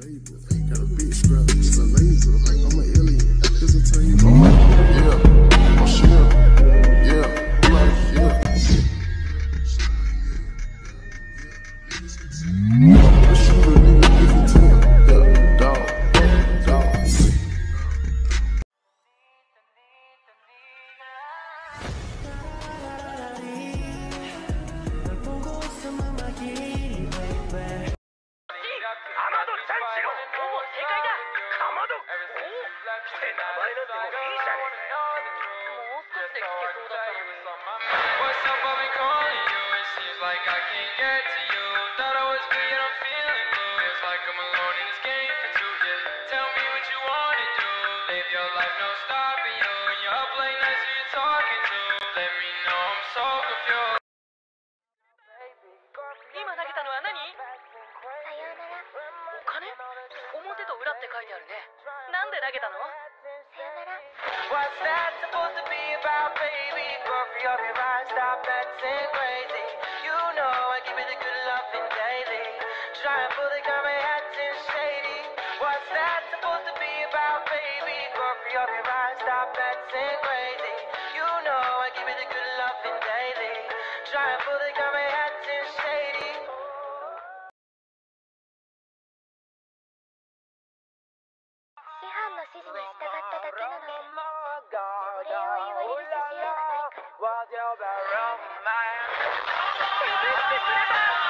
favor. Got a big scrap, it's a laser. Like I'm an alien. It's a table. Yeah, どして名前なんてもういいじゃねえかもう少しで聞けそうだったのに What's up, I've been calling you It seems like I can't get to you Thought I was good, yet I'm feeling blue Feels like I'm alone in this game for two years Tell me what you wanna do Live your life, no stopping you You're up late nights, who you talking to Let me know, I'm so confused 今投げたのは何表と裏って書いてあるねなんで投げたのさようなら What's that supposed to be about, baby? Girl, free up your mind, stop acting crazy. You know I give it a good loving daily. Try and pull the gun, acting shady. What's that supposed to be about, baby? Girl, free up your mind, stop acting crazy. You know I give it a good loving daily. Try and pull the の指示に従っただけなのでお礼を言われる筋合はないから。